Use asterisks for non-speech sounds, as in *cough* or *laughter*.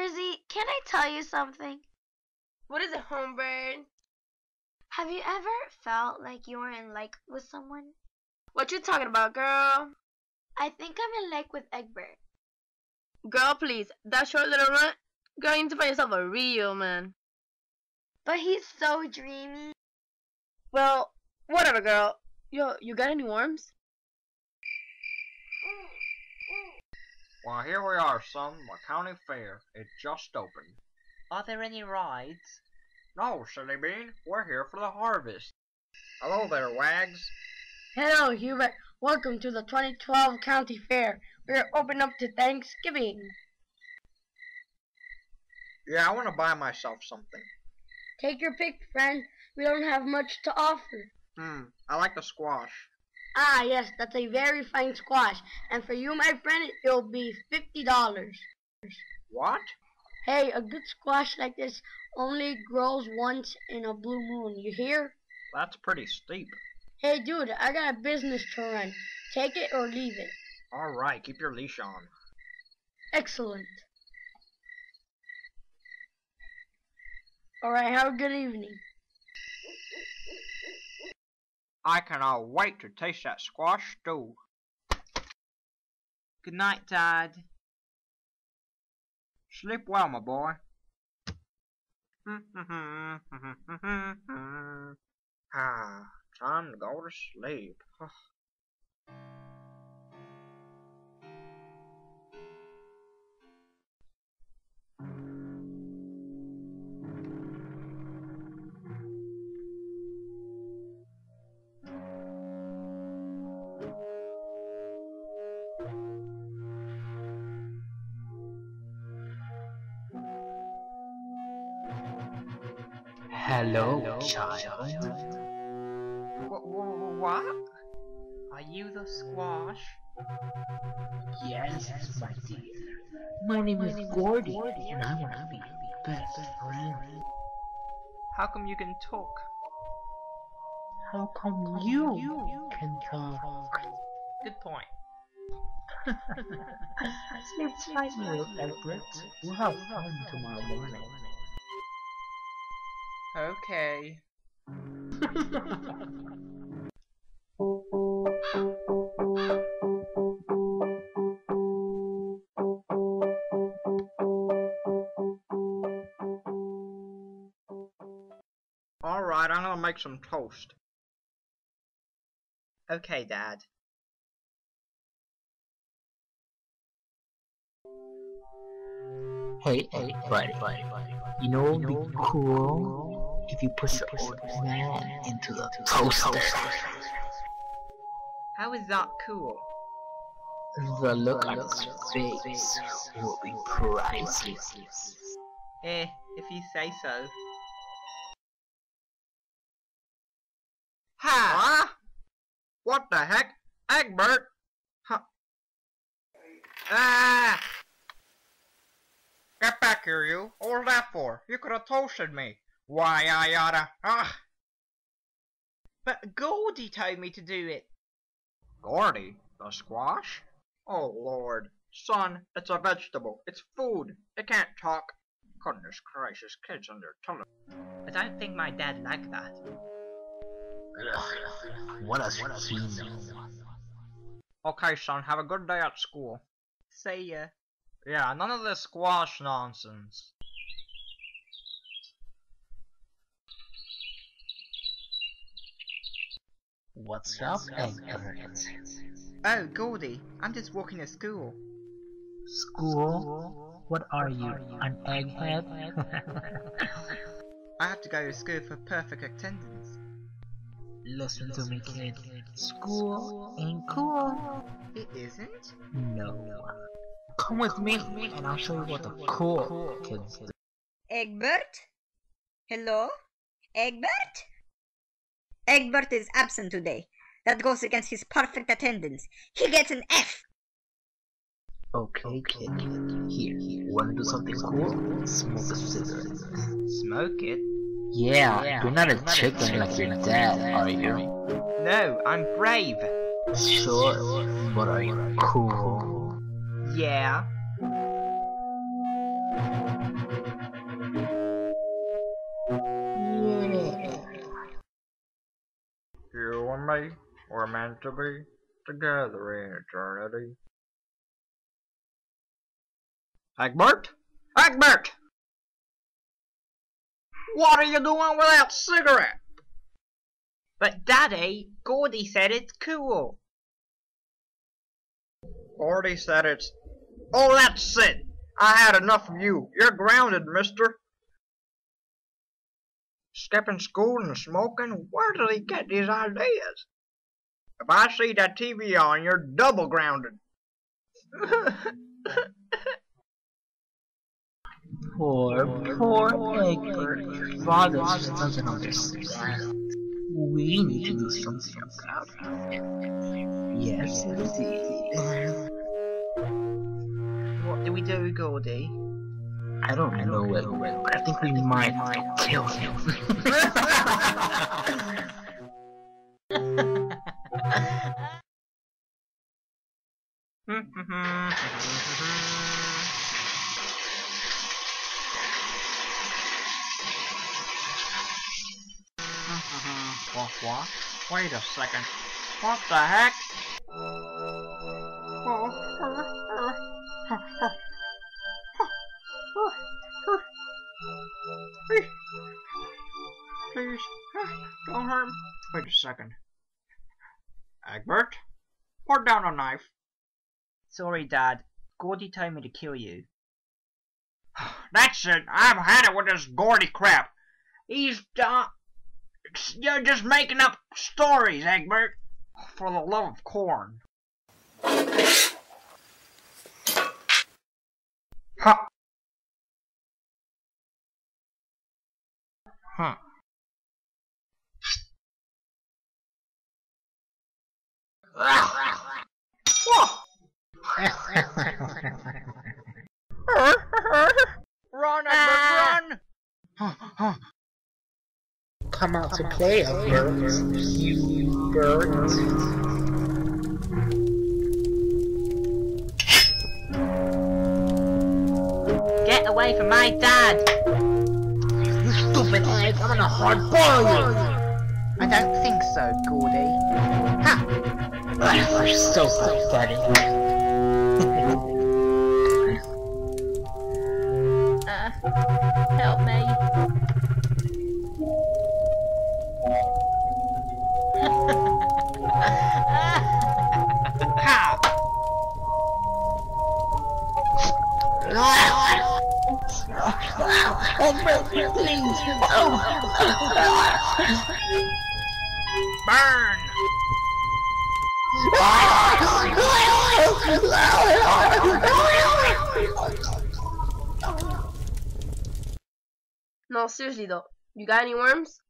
Prizzy, can I tell you something? What is it, Homebird? Have you ever felt like you were in like with someone? What you talking about, girl? I think I'm in like with Eggbert. Girl, please. That short little runt? Girl, you need to find yourself a real man. But he's so dreamy. Well, whatever, girl. Yo, you got any worms? Mm. Well, here we are, son. The county fair. It just opened. Are there any rides? No, silly bean. We're here for the harvest. Hello there, Wags. Hello, Hubert. Welcome to the 2012 County Fair. We're open up to Thanksgiving. Yeah, I want to buy myself something. Take your pick, friend. We don't have much to offer. Hmm, I like the squash. Ah, yes, that's a very fine squash. And for you, my friend, it'll be $50. What? Hey, a good squash like this only grows once in a blue moon. You hear? That's pretty steep. Hey, dude, I got a business to run. Take it or leave it. Alright, keep your leash on. Excellent. Alright, have a good evening. I cannot wait to taste that squash stew. Good night, Dad. Sleep well, my boy. *laughs* ah, time to go to sleep. *sighs* *sighs* Hello, child. What? Are you the squash? Yes, my dear. My name is Gourdy, and I want to be your best friend. How come you can talk? How come you can talk? Good point. Sleep tight, little Everett. We'll have fun tomorrow morning. Okay. Alright, I'm gonna make some toast. Okay, Dad. Hey, hey, buddy, buddy, buddy. You know what would be cool if you put the old man into the toaster. How is that cool? The look on his face will be priceless. Eh, if you say so. Ha! Huh? What the heck? Eggbert! Huh. Ah! Get back here, you! What was that for? You could have toasted me. Why, I oughta... Ah! But Gourdy told me to do it. Gourdy? The squash? Oh, Lord. Son, it's a vegetable. It's food. It can't talk. Goodness gracious, kids and their tongue. I don't think my dad liked that. What does he know? Okay, son, have a good day at school. See ya. Yeah, none of this squash nonsense. What's up, Eggbert? Oh, Gourdy, I'm just walking to school. School? What are you, an egghead? *laughs* I have to go to school for perfect attendance. Listen to me, kid. School ain't cool. It isn't? No. Come with me, and I'll show you what the cool kids do. Eggbert? Hello? Eggbert? Eggbert is absent today. That goes against his perfect attendance. He gets an F. Okay, kid. Here, wanna do something cool? Smoke a cigarette. Smoke it? Yeah, you're not a chicken like your dad, are you? No, I'm brave. Sure, but are you cool? Yeah. Were meant to be together in eternity. Eggbert? Eggbert! What are you doing with that cigarette? But Daddy, Gourdy said it's cool. Gourdy said it's... Oh, that's it! I had enough of you. You're grounded, mister. Skipping school and smoking? Where did he get these ideas? If I see that TV on, you're double grounded. Poor, poor Eggbert. Your father just doesn't understand. We need to do something about it. Yes, indeed. What do we do, Gourdy? I don't know Eggbert, but I think we might kill him. What, what? Wait a second. What the heck? Please, don't hurt me. Wait a second. Eggbert, put down a knife. Sorry, Dad. Gourdy told me to kill you. *sighs* That's it. I've had it with this Gourdy crap. He's uh, you're just making up stories, Eggbert. For the love of corn. Huh. Huh. Run, ah. Eggbert, run! Come out to play, Eggbert. You bird. Get away from my dad! You stupid egg! I'm gonna hard boil you! I don't think so, Gourdy. Ugh, You're so pathetic. Burn! No, seriously though. You got any worms?